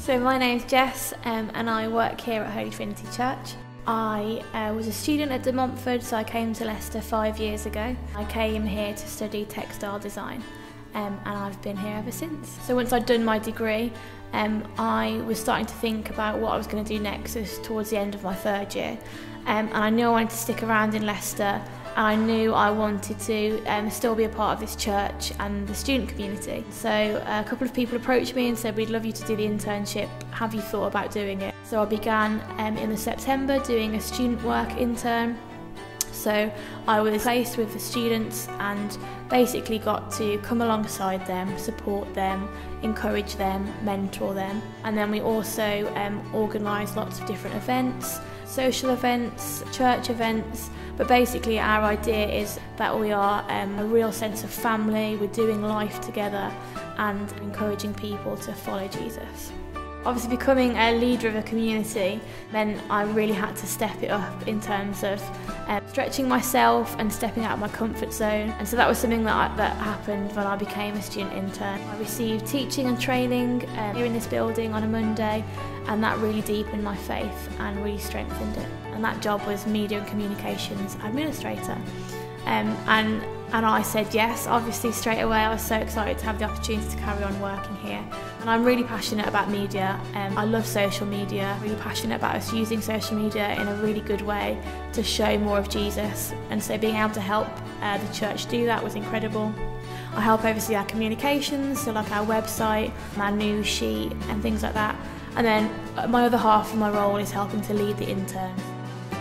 So my name's Jess um, and I work here at Holy Trinity Church. I uh, was a student at De Montford, so I came to Leicester five years ago. I came here to study textile design um, and I've been here ever since. So once I'd done my degree, um, I was starting to think about what I was going to do next, so towards the end of my third year. Um, and I knew I wanted to stick around in Leicester and I knew I wanted to um, still be a part of this church and the student community. So a couple of people approached me and said, we'd love you to do the internship, have you thought about doing it? So I began um, in the September doing a student work intern So I was placed with the students and basically got to come alongside them, support them, encourage them, mentor them. And then we also um, organised lots of different events, social events, church events. But basically our idea is that we are um, a real sense of family, we're doing life together and encouraging people to follow Jesus. Obviously becoming a leader of a community meant I really had to step it up in terms of um, stretching myself and stepping out of my comfort zone. And so that was something that, I, that happened when I became a student intern. I received teaching and training um, here in this building on a Monday and that really deepened my faith and really strengthened it. And that job was media and communications administrator. Um, and and I said yes, obviously straight away. I was so excited to have the opportunity to carry on working here. And I'm really passionate about media. Um, I love social media, really passionate about us using social media in a really good way to show more of Jesus. And so being able to help uh, the church do that was incredible. I help oversee our communications, so like our website, our news sheet and things like that. And then uh, my other half of my role is helping to lead the interns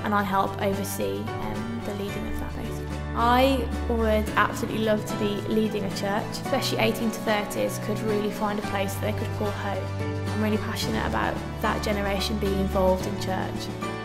and I help oversee um, the leading of that basically. I would absolutely love to be leading a church, especially 18 to 30s could really find a place that they could call home. I'm really passionate about that generation being involved in church.